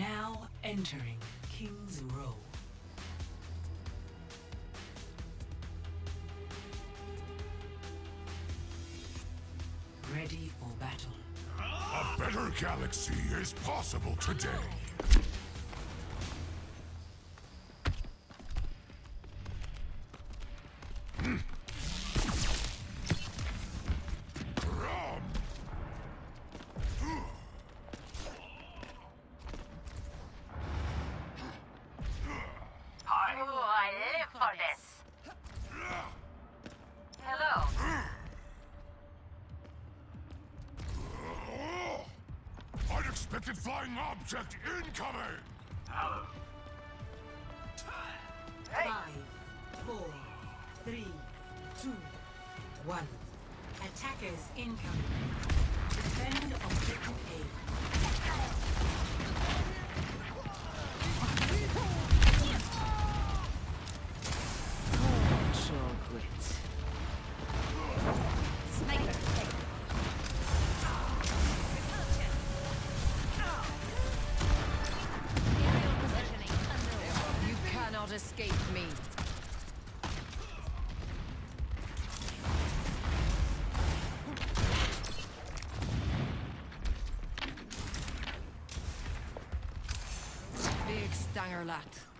Now entering King's Row. Ready for battle. A better galaxy is possible today. Unexpected flying object incoming! Five, four, three, two, one. Attackers incoming. Defend objective A. cannot escape me. Big Stangerlat.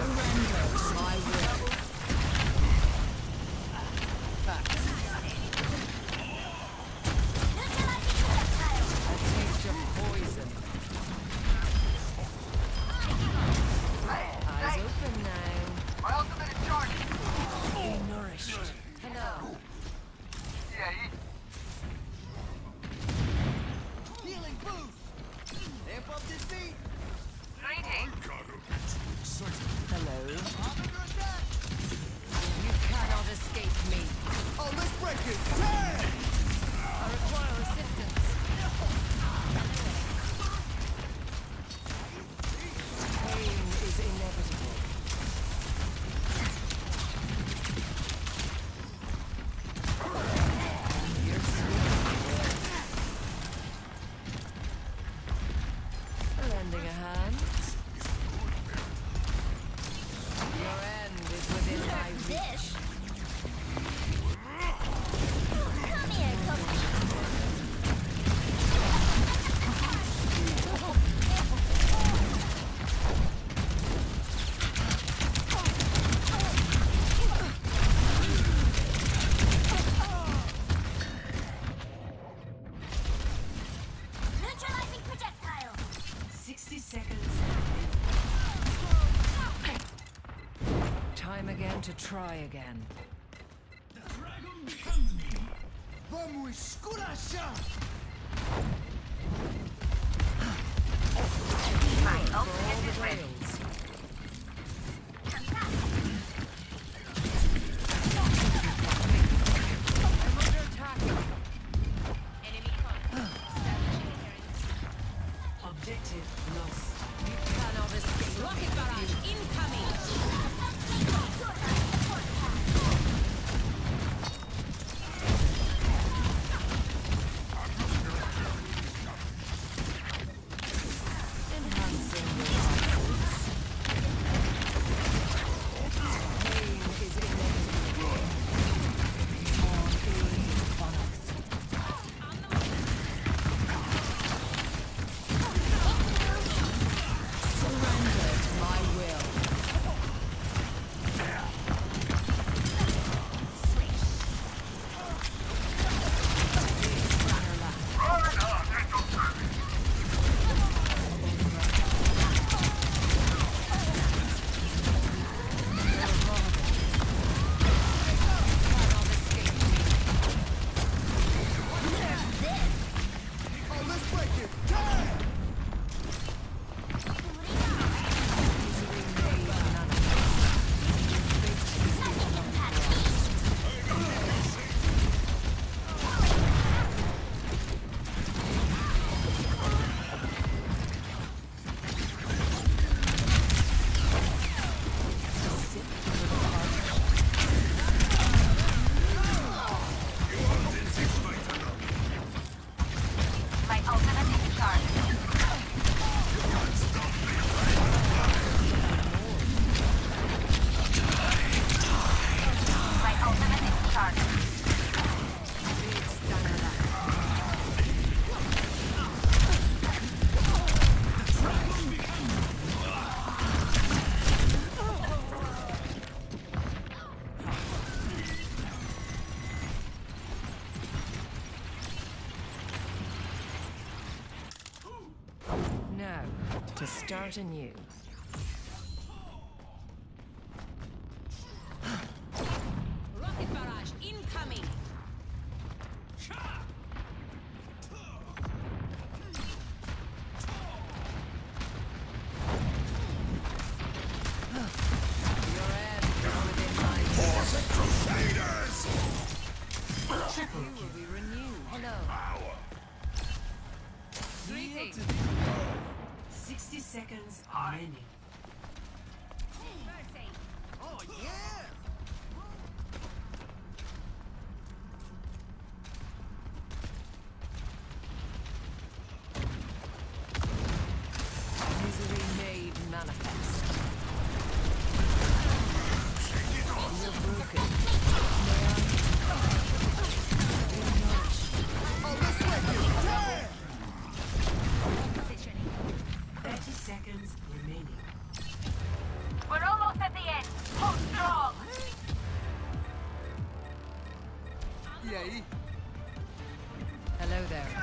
Surrender Lending a hand. Again to try again. Vamos esculachar! My ultimate is ready. Ultimate start anew. Rocket barrage incoming! Your end is within my Crusaders! Triple You will be renewed. Hello. Greetings. 60 seconds remaining. Oh, yeah! Hello there.